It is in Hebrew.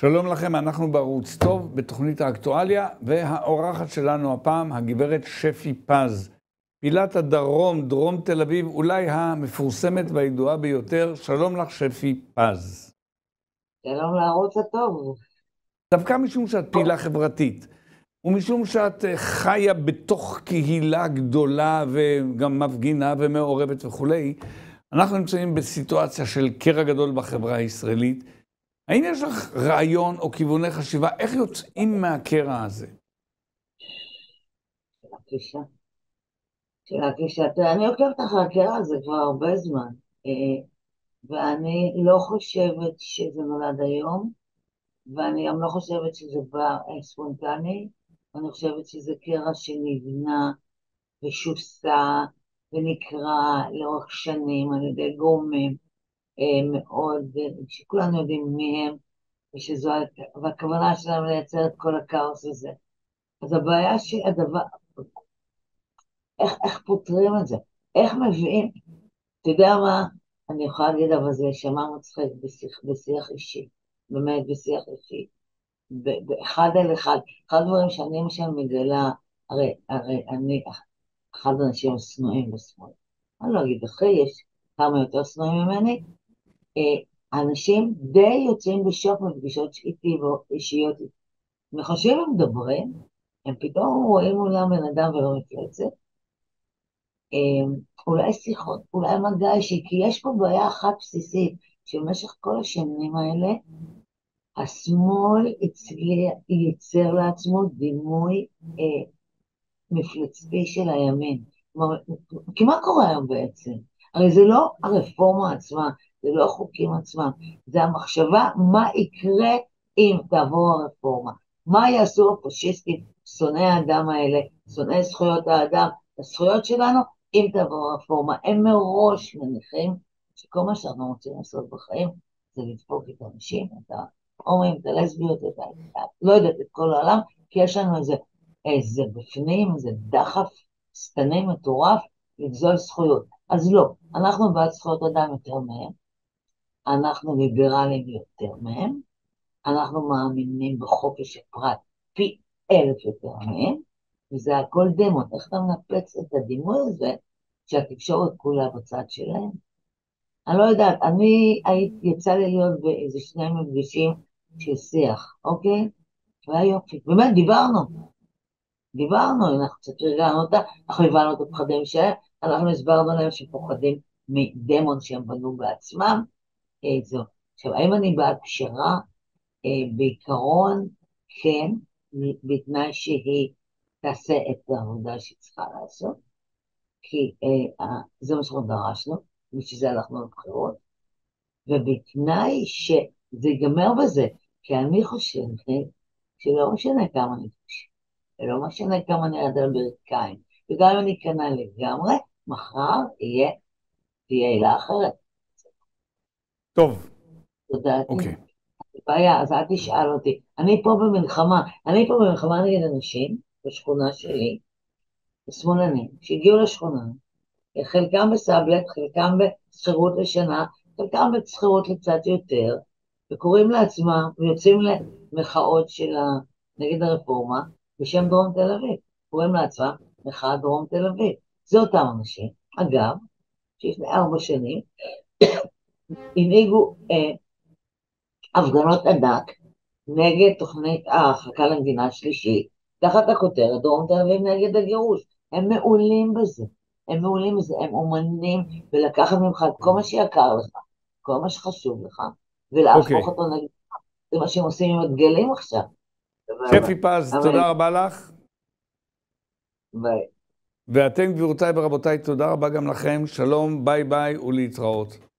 שלום לכם, אנחנו בערוץ טוב, בתוכנית האקטואליה, והאורחת שלנו הפעם, הגברת שפי פז. פילת הדרום, דרום תל אביב, אולי המפורסמת והידועה ביותר. שלום לך, שפי פז. שלום לערוץ הטוב. דווקא משום שאת פעילה חברתית, ומשום שאת אה, חיה בתוך קהילה גדולה וגם מפגינה ומעורבת וכולי, אנחנו נמצאים בסיטואציה של קרע גדול בחברה הישראלית. האם יש לך רעיון או כיווני חשיבה איך יוצאים מהקרע הזה? קשה. שאלה קשה. אני עוקבת אחרי הקרע הזה כבר הרבה זמן, אה, ואני לא חושבת שזה נולד היום, ואני גם לא חושבת שזה בא ספונטני, אני חושבת שזה קרע שנבנה ושוסה ונקרא לאורך שנים על ידי גורמים. אה, מאוד, שכולנו יודעים מי הם, ושזו, והכוונה שלהם לייצר את כל הכאוס הזה. אז הבעיה שהדבר, איך, איך פותרים את זה? איך מביאים? אתה יודע מה? אני יכולה להגיד, אבל זה יישמע מצחיק בשיח, בשיח אישי, באמת בשיח אישי, באחד על אחד. אחד הדברים שאני למשל מגלה, הרי, הרי אני אחד האנשים השנואים בשמאל. אני לא אגיד אחרי, יש כמה יותר שנואים ממני, אנשים די יוצאים בשוק מפגישות איתי ואישיות. מחשבים הם מדברים, הם פתאום רואים אולם בן אדם ולא מפלצת. אמ, אולי שיחות, אולי מגע אישי, כי יש פה בעיה אחת בסיסית, שבמשך כל השנים האלה, השמאל ייצר לעצמו דימוי אה, מפלצתי של הימין. כלומר, כי מה קורה היום בעצם? הרי זה לא הרפורמה עצמה, זה לא החוקים עצמם, זה המחשבה מה יקרה אם תעבור הרפורמה. מה יעשו הפשיסטים, שונאי האדם האלה, שונאי זכויות האדם, הזכויות שלנו, אם תעבור הרפורמה. הם מראש מניחים שכל מה שאנחנו רוצים לעשות בחיים זה לדפוק את האנשים, את ההומואים, את הלסביות, את ה... לא יודעת, את כל העולם, כי יש לנו איזה, איזה בפנים, איזה דחף שטני מטורף לגזול זכויות. אז לא, אנחנו בעד זכויות אדם יותר מהם, אנחנו ליברליים יותר מהם, אנחנו מאמינים בחופש הפרט פי אלף יותר מהם, וזה הכל דמון. איך אתה מנפץ את הדימוי הזה שהתקשורת כולה בצד שלהם? אני לא יודעת, אני יצא לי להיות באיזה שני מפגשים של שיח, אוקיי? והיה יופי. באמת, דיברנו. דיברנו, אנחנו קצת הרגענו אותה, אנחנו הבנו את הפחדים שלהם, אנחנו הסברנו להם שפוחדים מדמון שהם בנו בעצמם, זו. עכשיו, האם אני בעד פשרה? אה, בעיקרון, כן, בתנאי שהיא תעשה את העבודה שהיא צריכה לעשות, כי אה, זה מה שאנחנו דרשנו, בשביל זה הלכנו לבחירות, ובתנאי שזה ייגמר בזה, כי אני חושבת שלא משנה כמה נפגש, ולא משנה כמה נרד על ברכיים, וגם אם אני אכנע לגמרי, מחר יהיה, תהיה עילה אחרת. טוב. תודה. אוקיי. בעיה, אז אל תשאל אותי. אני פה במלחמה, אני פה במלחמה נגד אנשים בשכונה שלי, שמאלנים, שהגיעו לשכונה, חלקם בסבלט, חלקם בשכירות לשנה, חלקם בשכירות לקצת יותר, וקוראים לעצמם, ויוצאים למחאות של ה... נגד הרפורמה, בשם דרום תל אביב. קוראים לעצמם מחאת דרום תל אביב. זה אותם אנשים. אגב, שלפני ארבע שנים הנהיגו אה, הפגנות ענק נגד תוכנית ההרחקה למדינה השלישית, תחת הכותרת דרום תל אביב נגד הגירוש. הם מעולים בזה, הם מעולים בזה, הם אומנים בלקחת ממך את כל מה שיקר לך, כל מה שחשוב לך, ולהפוך אוקיי. אותו נגד... זה מה שהם עושים עם הדגלים עכשיו. שפי פז, תודה רבה לך. ביי. ואתם, גבירותיי ורבותיי, תודה רבה גם לכם. שלום, ביי ביי ולהתראות.